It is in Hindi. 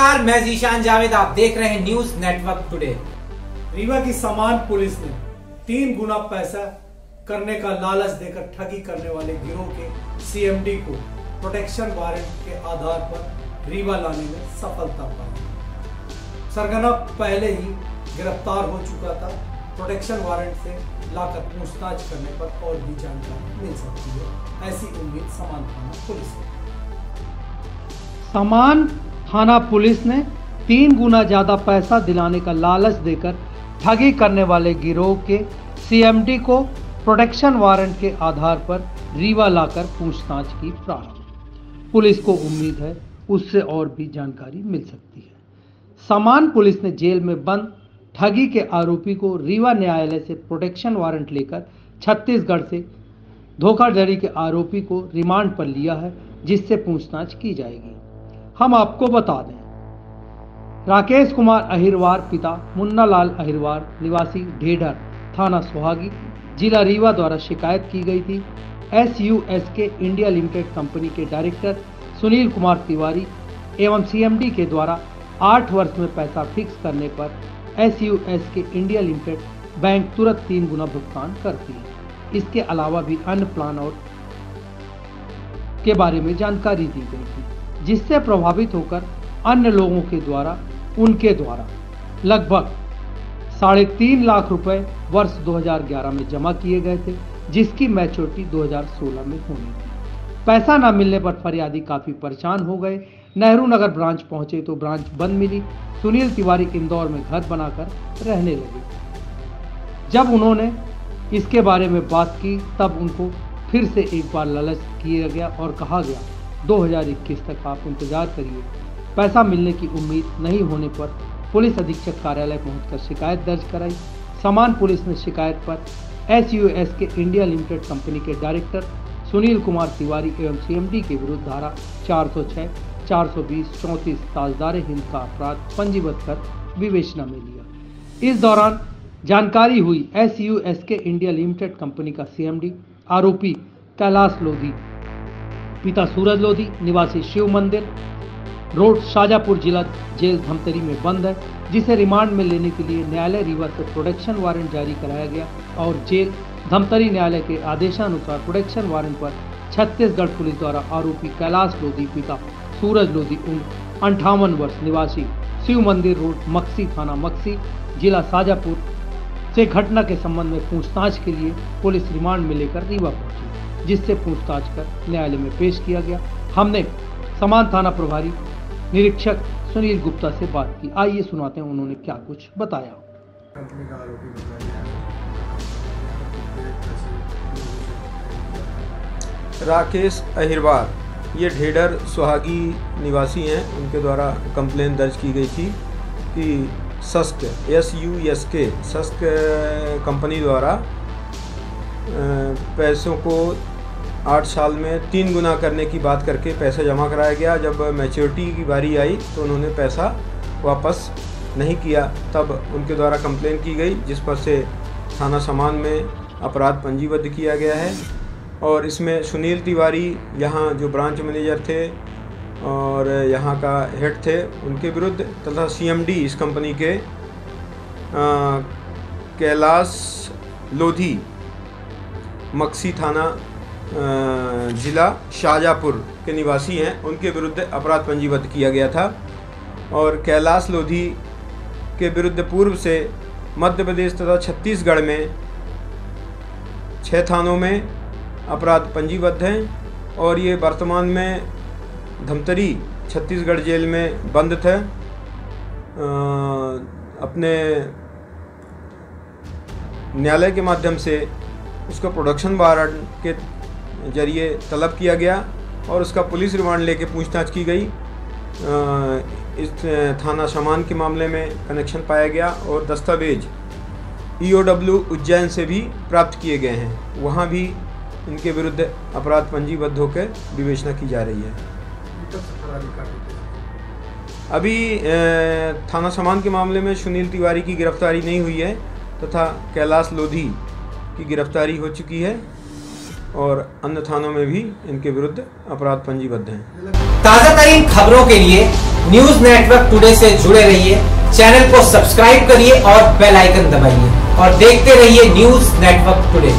नमस्कार मैं जीशान जावेद आप देख रहे हैं न्यूज़ नेटवर्क टुडे। रीवा की समान पुलिस ने तीन गुना पैसा करने का लालच देकर ठगी करने वाले गिरोह के सीएमडी को प्रोटेक्शन वारंट के आधार पर रीवा लाने में सफलता पाई। सरगना पहले ही गिरफ़्तार हो चुका था। प्रोटेक्शन वारंट से लाकर पूछताछ करने पर और भी जानकारी मिल सकती है ऐसी उम्मीद समान थाना पुलिस समान थाना पुलिस ने तीन गुना ज़्यादा पैसा दिलाने का लालच देकर ठगी करने वाले गिरोह के सीएमडी को प्रोटेक्शन वारंट के आधार पर रीवा लाकर पूछताछ की प्रारंभ पुलिस को उम्मीद है उससे और भी जानकारी मिल सकती है। समान पुलिस ने जेल में बंद, ठगी के आरोपी को रीवा न्यायालय से प्रोटेक्शन वारंट लेकर छत्तीसगढ़ से धोखाधड़ी के आरोपी को रिमांड पर लिया है, जिससे पूछताछ की जाएगी। हम आपको बता दें। राकेश कुमार अहिरवार, पिता मुन्ना लाल अहिरवार, निवासी ढेढर थाना सुहागी, जिला रीवा द्वारा शिकायत की गई थी। S U S K India limited company के डायरेक्टर सुनील कुमार तिवारी एवं सीएमडी के द्वारा आठ वर्ष में पैसा फिक्स करने पर S U S K India Limited bank तुरंत तीन गुना भुगतान करती है। इसके अलावा भी अन्य प्लान और के बारे में जानकारी दी गई थी। जिससे प्रभावित होकर अन्य लोगों के द्वारा, उनके द्वारा लगभग साढ़े तीन लाख रुपए वर्ष 2011 में जमा किए गए थे, जिसकी मैच्योरिटी 2016 में होनी थी। पैसा न मिलने पर फरियादी काफ़ी परेशान हो गए। नेहरू नगर ब्रांच पहुँचे तो ब्रांच बंद मिली। सुनील तिवारी इंदौर में घर बनाकर रहने लगे। जब उन्होंने इसके बारे में बात की, तब उनको फिर से एक बार लालच किया गया और कहा गया 2021 तक आप इंतज़ार करिए। पैसा मिलने की उम्मीद नहीं होने पर पुलिस अधीक्षक कार्यालय पहुंचकर शिकायत दर्ज कराई। समान पुलिस ने शिकायत पर S K India limited company के डायरेक्टर सुनील कुमार तिवारी एवं सीएमडी के विरुद्ध धारा 406, 420, चौंतीस ताजदार हिंद का अपराध पंजीबद्ध कर विवेचना में लिया। इस दौरान जानकारी हुई S K India Limited company का सीएमडी आरोपी कैलाश लोधी पिता सूरज लोधी, निवासी शिव मंदिर। रोड शाजापुर जिला जेल धमतरी में बंद है, जिसे रिमांड में लेने के लिए न्यायालय रीवा से प्रोटेक्शन वारंट जारी कराया गया और जेल धमतरी न्यायालय के आदेशानुसार प्रोडक्शन वारंट पर छत्तीसगढ़ पुलिस द्वारा आरोपी कैलाश लोधी, पिता सूरज लोधी उम्र अंठावन वर्ष, निवासी शिव मंदिर रोड, मक्सी थाना मक्सी, जिला शाजापुर से घटना के संबंध में पूछताछ के लिए पुलिस रिमांड में लेकर रीवा पहुँची। जिससे पूछताछ कर न्यायालय में पेश किया गया। हमने समान थाना प्रभारी, निरीक्षक सुनील गुप्ता से बात की। आइए सुनाते हैं उन्होंने क्या कुछ बताया। राकेश अहिरवार, ये ढेडर सुहागी निवासी हैं। उनके द्वारा कंप्लेन दर्ज की गई थी कि सस्क एस यू एस के सस्क कंपनी द्वारा पैसों को आठ साल में तीन गुना करने की बात करके पैसा जमा कराया गया। जब मैच्योरिटी की बारी आई तो उन्होंने पैसा वापस नहीं किया। तब उनके द्वारा कंप्लेन की गई, जिस पर से थाना समान में अपराध पंजीबद्ध किया गया है। और इसमें सुनील तिवारी यहाँ जो ब्रांच मैनेजर थे और यहाँ का हेड थे, उनके विरुद्ध तथा सीएमडी इस कंपनी के कैलाश लोधी, मक्सी थाना ज़िला शाहजहाँपुर के निवासी हैं। उनके विरुद्ध अपराध पंजीबद्ध किया गया था और कैलाश लोधी के विरुद्ध पूर्व से मध्य प्रदेश तथा छत्तीसगढ़ में छः थानों में अपराध पंजीबद्ध हैं और ये वर्तमान में धमतरी, छत्तीसगढ़ जेल में बंद थे। अपने न्यायालय के माध्यम से उसका प्रोडक्शन वारंट के ज़रिए तलब किया गया और उसका पुलिस रिमांड लेके पूछताछ की गई। इस थाना सामान के मामले में कनेक्शन पाया गया और दस्तावेज़ ईओडब्ल्यू उज्जैन से भी प्राप्त किए गए हैं। वहाँ भी इनके विरुद्ध अपराध पंजीबद्ध होकर विवेचना की जा रही है। अभी थाना सामान के मामले में सुनील तिवारी की गिरफ्तारी नहीं हुई है तथा कैलाश लोधी की गिरफ्तारी हो चुकी है। और अन्य थानों में भी इनके विरुद्ध अपराध पंजीबद्ध हैं। ताज़ा तरीन खबरों के लिए न्यूज़ नेटवर्क टुडे से जुड़े रहिए, चैनल को सब्सक्राइब करिए और बेल आइकन दबाइए और देखते रहिए न्यूज़ नेटवर्क टुडे।